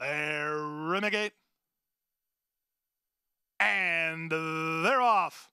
Renegade. And they're off.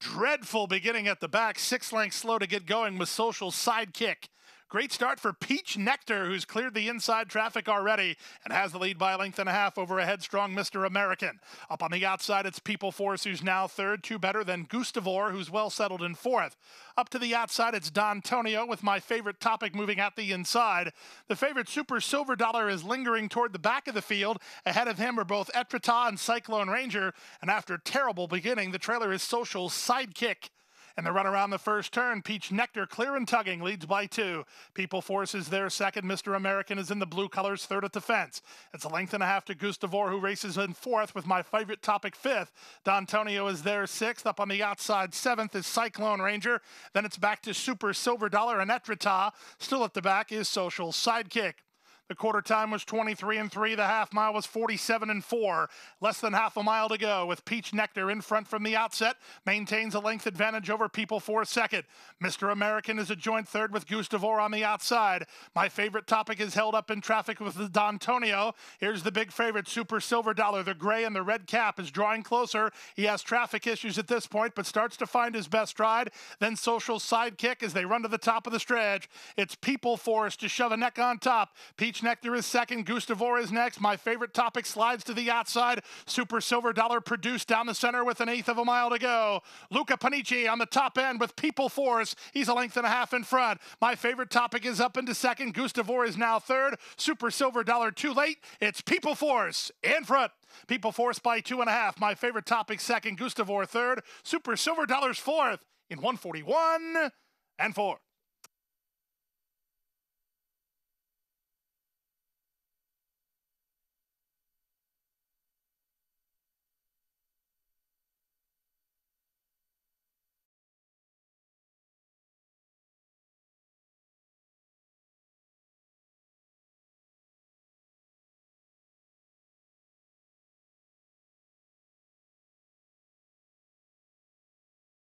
Dreadful beginning at the back. Six lengths slow to get going with Social Sidekick. Great start for Peach Nectar, who's cleared the inside traffic already and has the lead by a length and a half over a headstrong Mr. American. Up on the outside, it's People Force, who's now third, two better than Gustavor, who's well settled in fourth. Up to the outside, it's Don Tonio with my favorite topic moving at the inside. The favorite Super Silver Dollar is lingering toward the back of the field. Ahead of him are both Etretat and Cyclone Ranger. And after a terrible beginning, the trailer is Social Sidekick. And the run around the first turn, Peach Nectar clear and tugging leads by two. People Forces there second. Mr. American is in the blue colors third at the fence. It's a length and a half to Gustavor, who races in fourth with my favorite topic fifth. D'Antonio is there sixth. Up on the outside seventh is Cyclone Ranger. Then it's back to Super Silver Dollar and Etretat. Still at the back is Social Sidekick. The quarter time was 23 and 3. The half mile was 47 and 4. Less than half a mile to go with Peach Nectar in front from the outset. Maintains a length advantage over People for a second. Mr. American is a joint third with Gustavor on the outside. My favorite topic is held up in traffic with the D'Antonio. Here's the big favorite, Super Silver Dollar. The gray and the red cap is drawing closer. He has traffic issues at this point, but starts to find his best stride. Then Social Sidekick as they run to the top of the stretch. It's People Force to shove a neck on top. Peach Nectar is second. Gustavor is next. My favorite topic slides to the outside. Super Silver Dollar produced down the center with an eighth of a mile to go. Luca Panici on the top end with People Force. He's a length and a half in front. My favorite topic is up into second. Gustavor is now third. Super Silver Dollar too late. It's People Force in front. People Force by two and a half. My favorite topic second. Gustavor third. Super Silver Dollars fourth in 141 and four.